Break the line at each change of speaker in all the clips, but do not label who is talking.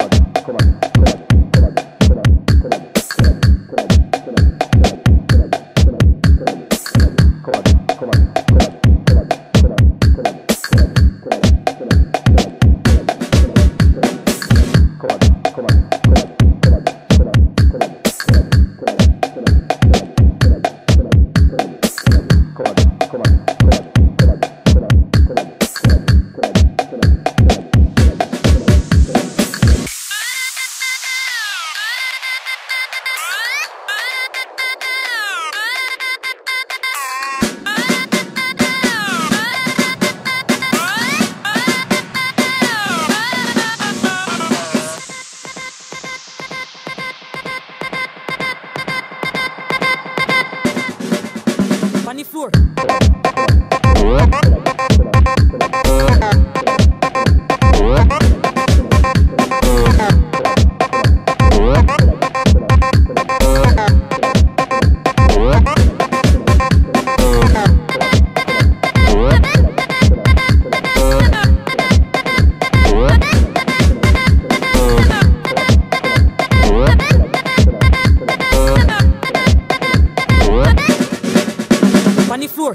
on, come on.
on the floor. on the floor.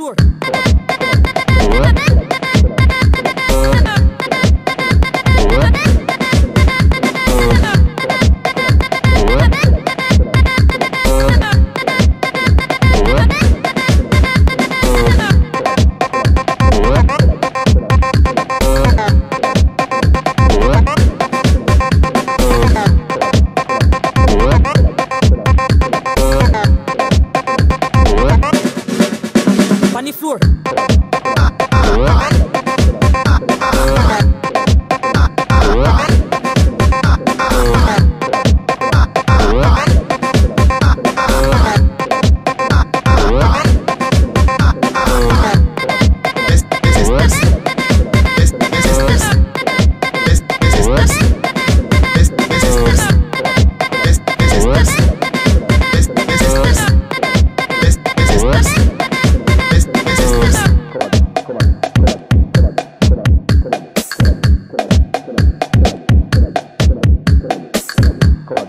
sur.
Club.